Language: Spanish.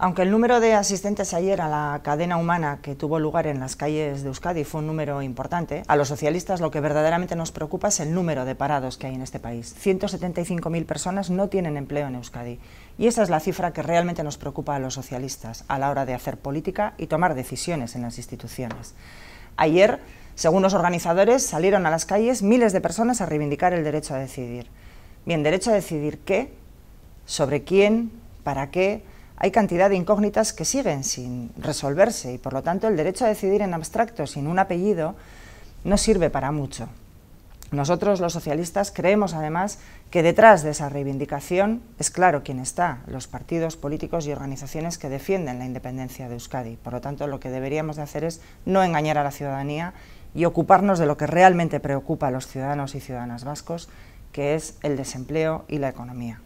Aunque el número de asistentes ayer a la cadena humana que tuvo lugar en las calles de Euskadi fue un número importante, a los socialistas lo que verdaderamente nos preocupa es el número de parados que hay en este país. 175.000 personas no tienen empleo en Euskadi. Y esa es la cifra que realmente nos preocupa a los socialistas a la hora de hacer política y tomar decisiones en las instituciones. Ayer, según los organizadores, salieron a las calles miles de personas a reivindicar el derecho a decidir. Bien, derecho a decidir qué, sobre quién, para qué, hay cantidad de incógnitas que siguen sin resolverse y por lo tanto el derecho a decidir en abstracto sin un apellido no sirve para mucho. Nosotros los socialistas creemos además que detrás de esa reivindicación es claro quién está, los partidos políticos y organizaciones que defienden la independencia de Euskadi. Por lo tanto, lo que deberíamos de hacer es no engañar a la ciudadanía y ocuparnos de lo que realmente preocupa a los ciudadanos y ciudadanas vascos, que es el desempleo y la economía.